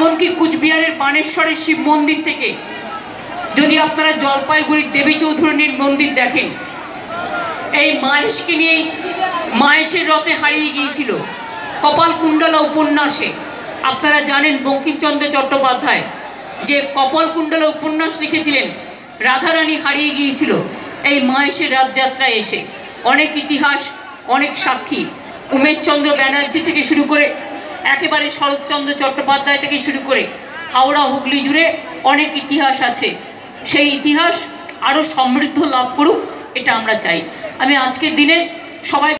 এমনকি কুচবিহারের বানেশ্বরের শিব মন্দির থেকে যদি আপনারা জলপাইগুড়ির দেবী চৌধুরানীর মন্দির দেখেন, এই মাহেশকে নিয়েই মাহেশের রথে হারিয়ে গিয়েছিল কপালকুণ্ডলা উপন্যাসে। আপনারা জানেন বঙ্কিমচন্দ্র চট্টোপাধ্যায় যে কপালকুণ্ডলা উপন্যাস লিখেছিলেন, রাধারানী হারিয়ে গিয়েছিল এই মাহেশের রথযাত্রায় এসে। অনেক ইতিহাস, অনেক সাক্ষী। উমেশচন্দ্র ব্যানার্জি থেকে শুরু করে একেবারে শরৎচন্দ্র চট্টোপাধ্যায় থেকে শুরু করে হাওড়া, হুগলি জুড়ে অনেক ইতিহাস আছে। সেই ইতিহাস আরও সমৃদ্ধ লাভ করুক, এটা আমরা চাই। আমি আজকের দিনে সবাই